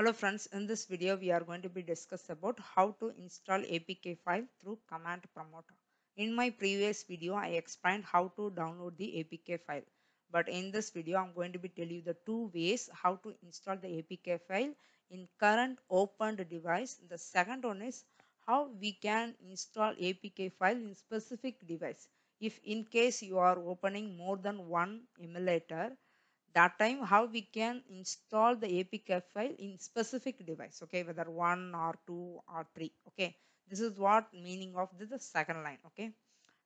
Hello friends, in this video we are going to be discuss about how to install APK file through command promoter. In my previous video I explained how to download the APK file. But in this video I'm going to be tell you the two ways how to install the APK file in current opened device. The second one is how we can install APK file in specific device. If in case you are opening more than one emulator that time how we can install the apk file in specific device okay whether one or two or three okay. This is what meaning of the second line okay.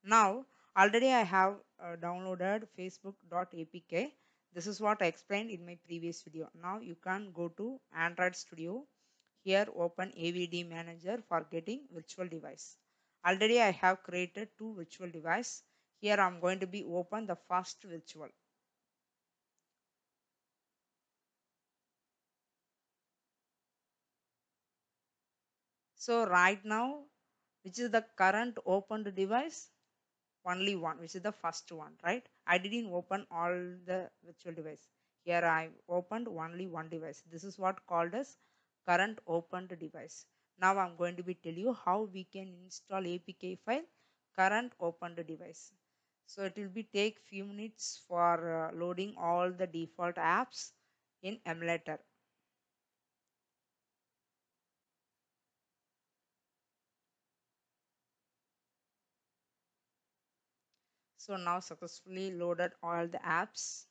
Now already i have uh, downloaded facebook.apk this is what i explained in my previous video. Now you can go to android studio. Here open avd manager for getting virtual device. Already i have created two virtual device. Here i'm going to be open the first virtual So right now, which is the current opened device? Only one, which is the first one, right? I didn't open all the virtual device. Here I opened only one device. This is what called as current opened device. Now I'm going to be tell you how we can install APK file current opened device. So it will be take few minutes for uh, loading all the default apps in emulator. So now successfully loaded all the apps.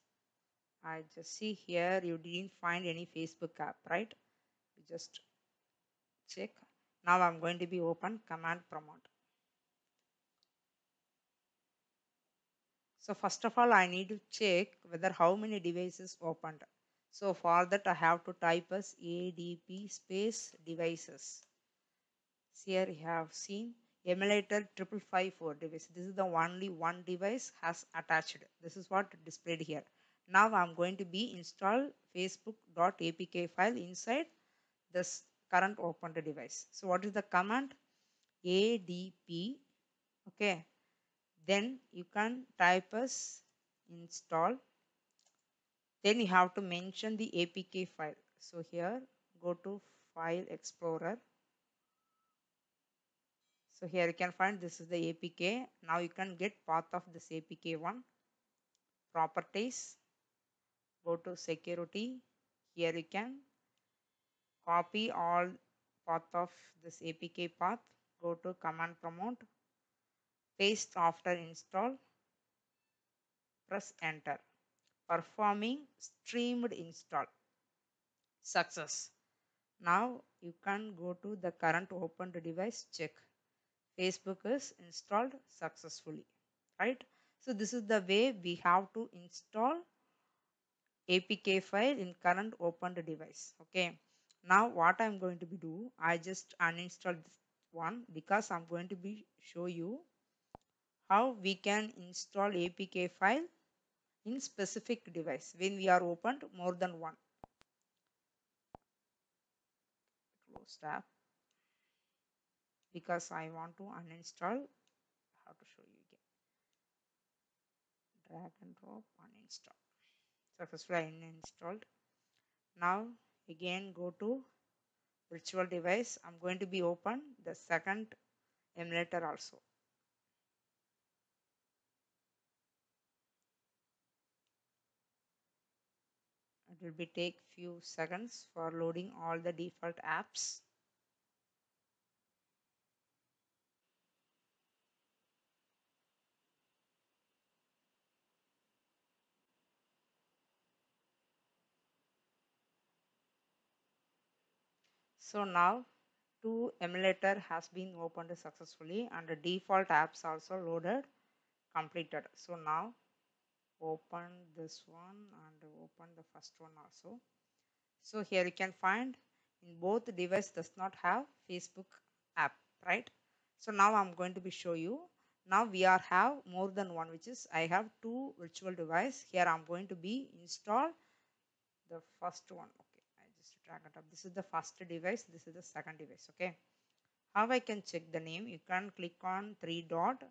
I just see here you didn't find any Facebook app right? You just check. Now I'm going to be open command prompt so first of all I need to check whether how many devices opened. So for that I have to type as adb space devices. Here you have seen emulator triple five four device. This is the only one device has attached. This is what displayed here. Now i'm going to be install facebook.apk file inside this current opened device. So what is the command? Adb okay. Then you can type as install. Then you have to mention the apk file. So here go to file explorer so here you can find this is the apk now you can get path of this apk one. Properties. Go to security. Here you can copy all path of this apk path. Go to command prompt paste after install. Press enter. Performing streamed install. Success. Now you can go to the current opened device check Facebook is installed successfully, right? So this is the way we have to install APK file in current opened device. Okay. Now what I'm going to be do, I just uninstall this one because I'm going to be show you how we can install APK file in specific device when we are opened more than one. Close tab because I want to uninstall. How to show you again. Drag and drop uninstall. Successfully uninstalled. Now again go to virtual device. I'm going to be open the second emulator also. It will be take few seconds for loading all the default apps So now two emulator has been opened successfully and the default apps also loaded completed. So now open this one and open the first one also. So here you can find in both device does not have Facebook app, right? So now I'm going to be show you. Now we are have more than one, which is I have two virtual device. Here I'm going to be install the first one drag and drop this is the first device this is the second device okay? How i can check the name? You can click on three dot.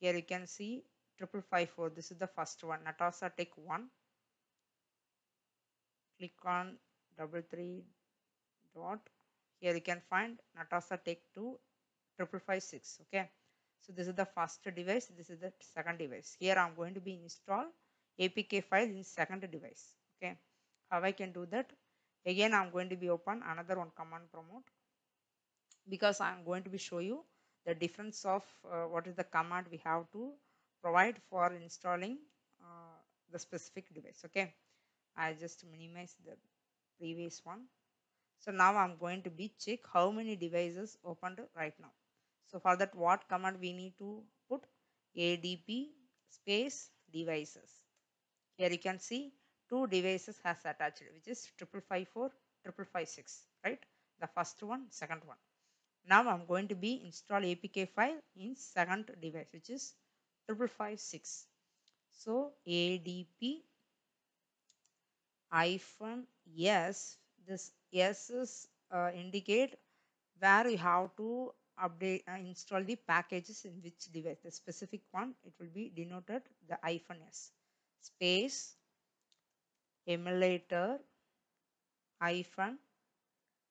Here you can see triple five four this is the first one natasa tech one. Click on double three dot. Here you can find Natasa Tech 2 triple five six okay? So this is the first device this is the second device. Here I'm going to be install APK file in second device okay how I can do that? Again I'm going to be open. Another one command prompt. Because I'm going to be show you the difference of uh, what is the command we have to provide for installing uh, the specific device okay? I just minimize the previous one. So now I'm going to be check how many devices opened right now. So for that what command we need to put? Adb space devices. Here you can see two devices has attached which is triple five four triple five six right? The first one second one. Now I'm going to be install APK file in second device which is triple five six. So ADB hyphen yes this yes is uh, indicate where you have to update uh, install the packages in which device the specific one it will be denoted the hyphen s. Space emulator hyphen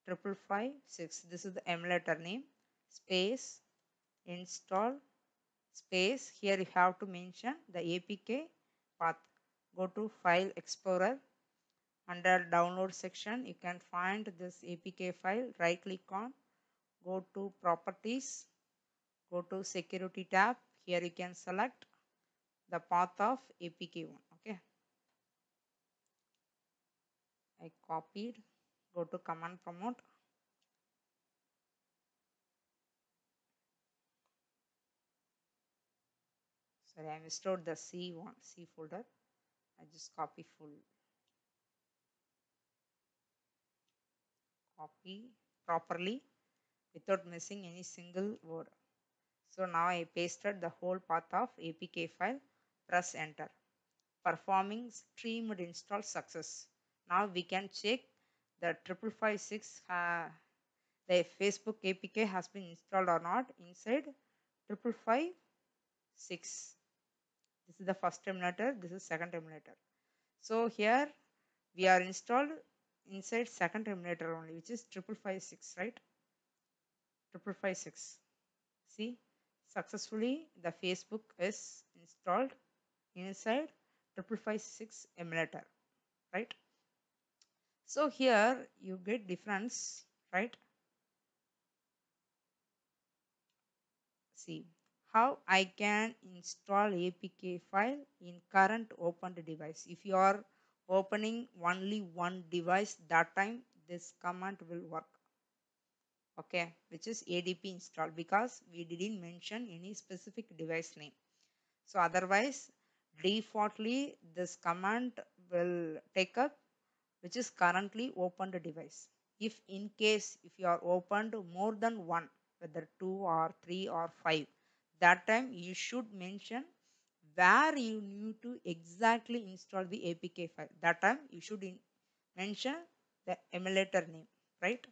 triple five six. This is the emulator name. Space install space. Here you have to mention the apk path. Go to file explorer. Under download section you can find this apk file. Right click on. Go to properties. Go to security tab. Here you can select the path of apk1 okay i copied go to command prompt. Sorry I restored the C1 C folder. I just copy full. Copy properly without missing any single word. So now I pasted the whole path of APK file press enter. Performing streamed install success now we can check the triple five six uh, the Facebook APK has been installed or not inside triple five six. This is the first emulator. This is second emulator. So here we are installed inside second emulator only, which is triple five six, right? Triple five six. See, successfully the Facebook is installed inside triple five six emulator, right? So here you get difference, right? See how I can install APK file in current opened device. If you are opening only one device that time this command will work okay which is adb install because we didn't mention any specific device name so otherwise defaultly this command will take up which is currently opened device. If in case if you are opened more than one, whether two or three or five, that time you should mention where you need to exactly install the APK file. That time you should mention the emulator name, right?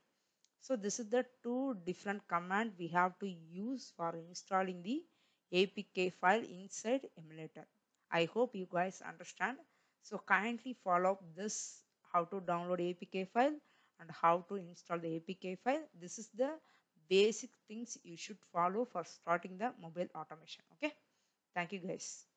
So this is the two different command we have to use for installing the APK file inside emulator. I hope you guys understand. So kindly follow this how to download APK file and how to install the APK file. This is the basic things you should follow for starting the mobile automation. Okay. Thank you guys.